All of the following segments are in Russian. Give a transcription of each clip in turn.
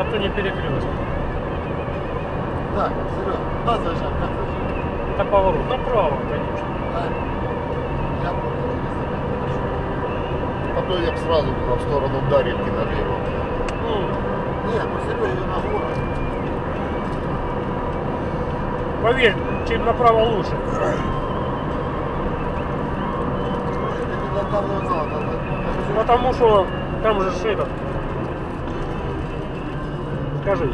Зато не перекресток. Так, Серега, куда заезжать? Как заезжать? Это поворот. Направо, конечно. Да. Я А то я бы сразу туда, в сторону Дарьевки налево. Ну, Нет, ну Серега на город. поверь, чем направо лучше. Потому что там же этот. Скажи.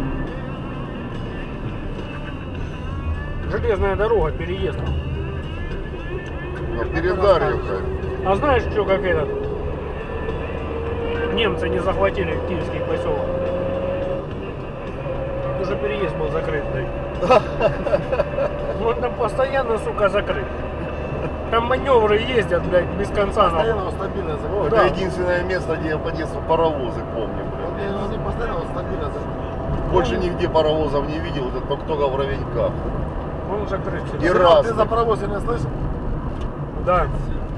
Железная дорога, переезд. А перед Дарьевкой. А знаешь, что как этот? Немцы не захватили киевский поселок. Уже переезд был закрыт, блядь. Ну, Он там постоянно, сука, закрыт. Там маневры ездят, блядь, без конца. Постоянно он стабильно Ну, закрыт. это Да. единственное место, где я по детству паровозы помню. Он блин. не- он не постоянно стабильно закрыт. Больше нигде паровозов не видел, это только только в Ровеньках. Он закрыт. всегда. И раз. Ты за паровоз не слышал? Да,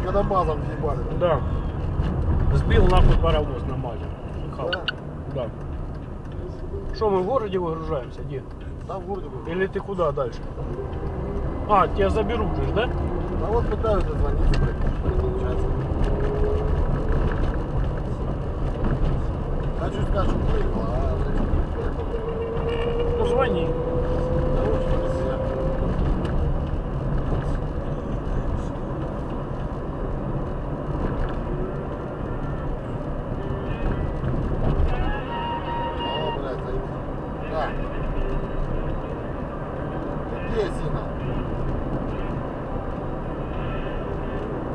Когда мазом въебали. да. Сбил нахуй паровоз на мазе. Да? Да. Что, мы в городе выгружаемся? Где? Там в городе был. Или ты куда дальше? А, тебя заберут же, да? А вот пытаются звонить, блядь, получается. Хочу сказать, что приехала, а, блядь, звони. да вот что ли, себя. О, блядь, заебись. Да. Где Зина?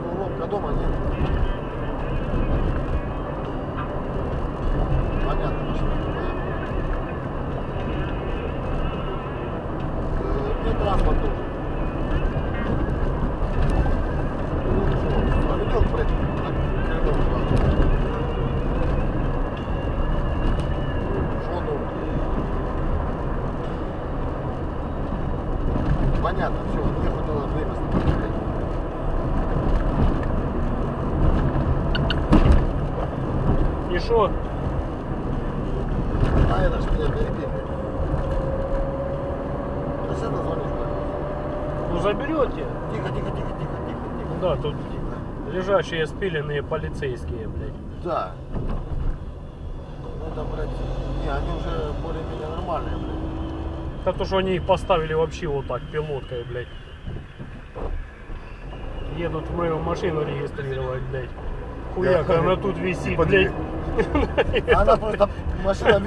Ну, ломка дома нет. Транспорт нужен. Ну, Поведет, блядь, на коридор туда. Что нужно? Понятно, все, мне хватило время смотреть. И что? А это ж меня перебили. Ты что звонишь? Заберет тебя. Тихо, тихо, тихо, тихо, тихо, тихо. Да, тут Тихо. лежащие спиленные полицейские, блядь. Да. Это, блядь, не, они уже более-менее нормальные, блядь. Да то, что они их поставили вообще вот так, пилоткой, блядь. Едут в мою машину регистрировать, блядь. Хуяк, Я- она тут висит, блядь. Она просто машина